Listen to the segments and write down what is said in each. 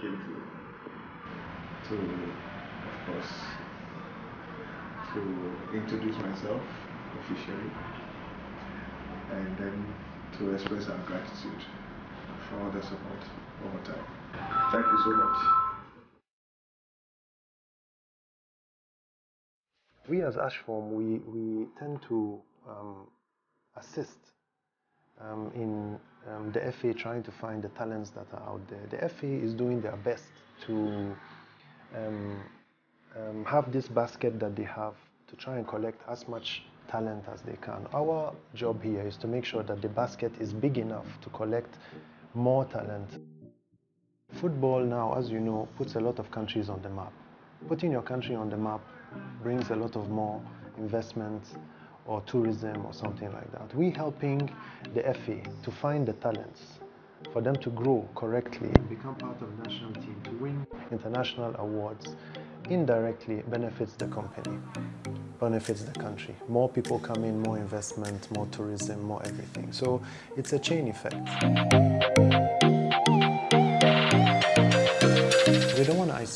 came to, to of course, to introduce myself officially and then to express our gratitude for all the support over time. Thank you so much. We as Ashfoam, we, we tend to um, assist um, in um, the FA trying to find the talents that are out there. The FA is doing their best to um, um, have this basket that they have to try and collect as much talent as they can. Our job here is to make sure that the basket is big enough to collect more talent. Football now, as you know, puts a lot of countries on the map. Putting your country on the map brings a lot of more investment or tourism or something like that. We're helping the FA to find the talents for them to grow correctly, become part of the national team, to win international awards, indirectly benefits the company, benefits the country. More people come in, more investment, more tourism, more everything. So it's a chain effect.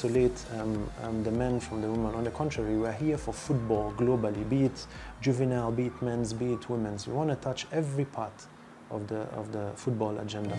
Isolate um, um, the men from the women. On the contrary, we're here for football globally, be it juvenile, be it men's, be it women's. We want to touch every part of the, of the football agenda.